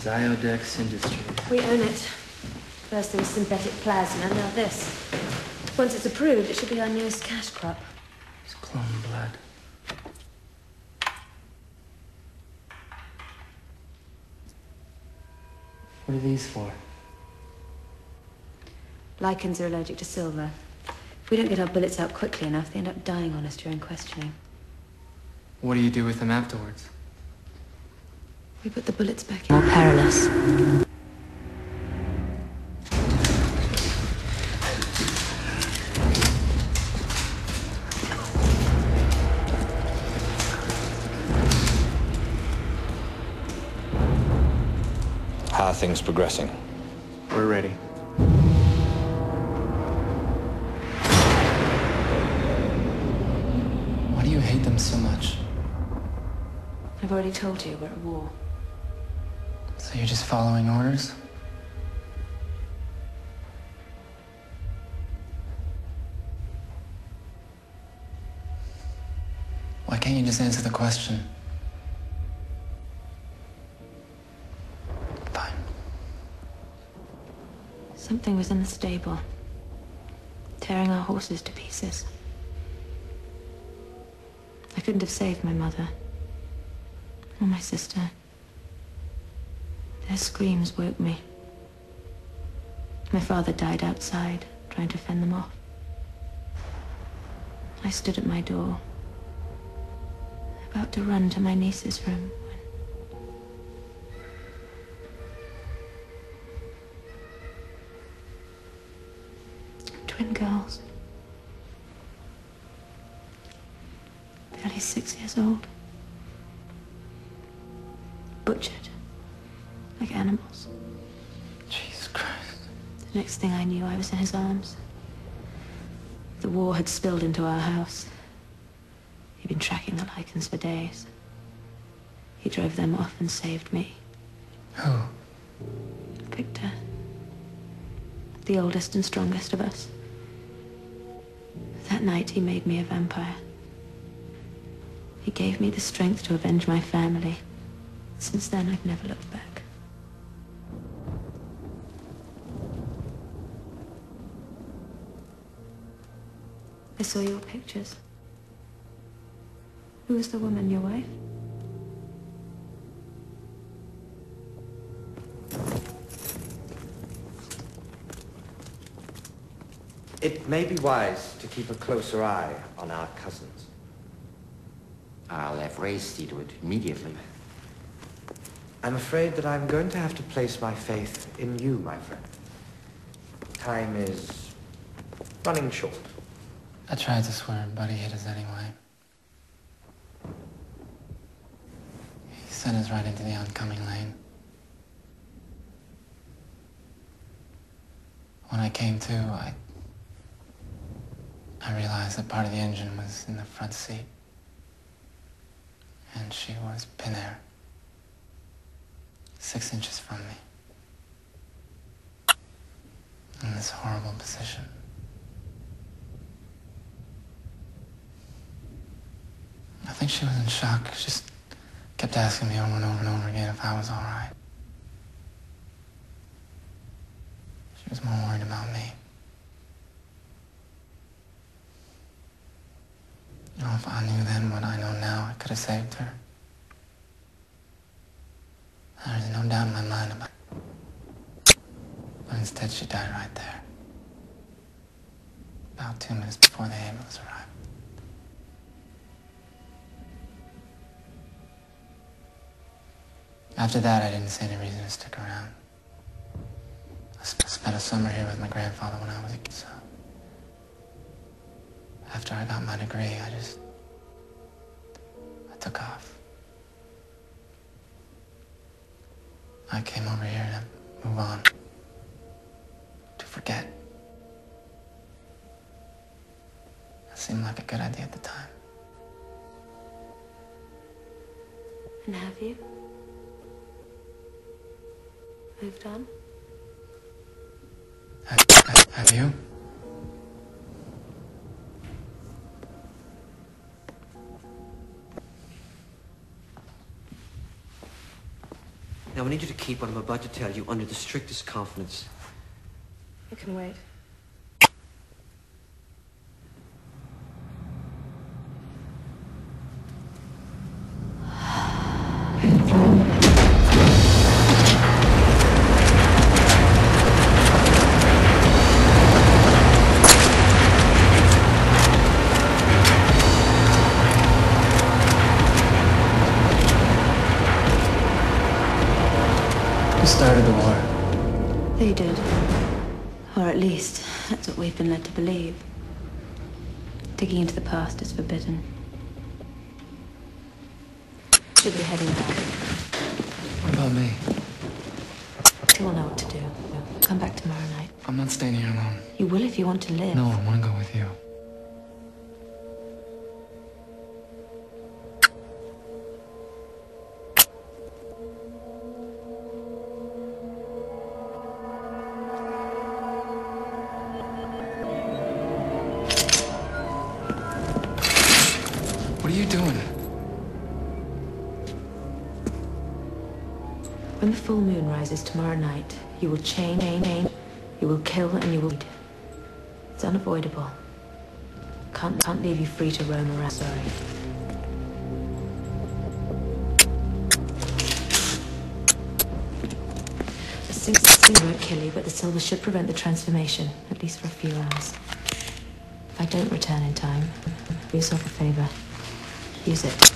Ziodex Industries. We own it. First there was synthetic plasma, now this. Once it's approved, it should be our newest cash crop. It's clone blood. What are these for? Lycans are allergic to silver. If we don't get our bullets out quickly enough, they end up dying on us during questioning. What do you do with them afterwards? We put the bullets back in. More perilous. How are things progressing? We're ready. Why do you hate them so much? I've already told you we're at war. So you're just following orders? Why can't you just answer the question? Fine. Something was in the stable, tearing our horses to pieces. I couldn't have saved my mother or my sister. Their screams woke me. My father died outside, trying to fend them off. I stood at my door, about to run to my niece's room. Twin girls. Barely six years old. Butchered. Like animals. Jesus Christ. The next thing I knew, I was in his arms. The war had spilled into our house. He'd been tracking the Lycans for days. He drove them off and saved me. Who? Viktor. The oldest and strongest of us. That night, he made me a vampire. He gave me the strength to avenge my family. Since then, I've never looked back. I saw your pictures. Who was the woman, your wife? It may be wise to keep a closer eye on our cousins. I'll have Ray see to it immediately. I'm afraid that I'm going to have to place my faith in you, my friend. Time is running short. I tried to swear, but he hit us anyway. He sent us right into the oncoming lane. When I came to, I... I realized that part of the engine was in the front seat. And she was pin air. Six inches from me. In this horrible position. Think she was in shock. She just kept asking me over and over and over again if I was all right. She was more worried about me. You know, if I knew then what I know now, I could have saved her. There's no doubt in my mind about it. But instead, she died right there. About two minutes before the ambulance arrived. After that, I didn't see any reason to stick around. I spent a summer here with my grandfather when I was a kid, so... After I got my degree, I just... I took off. I came over here to move on. To forget. That seemed like a good idea at the time. And have you? Moved on? Have, have, have you? Now, I need you to keep what I'm about to tell you under the strictest confidence. You can wait. Who started the war? They did. Or at least, that's what we've been led to believe. Digging into the past is forbidden. Should be heading back. What about me? You will know what to do. Come back tomorrow night. I'm not staying here alone. You will if you want to live. No, I want to go with you. When the full moon rises tomorrow night, you will chain, chain, chain. You will kill and you will lead. It's unavoidable. Can't, can't leave you free to roam around. Sorry. The sing won't kill you, but the silver should prevent the transformation, at least for a few hours. If I don't return in time, do yourself a favor. Use it.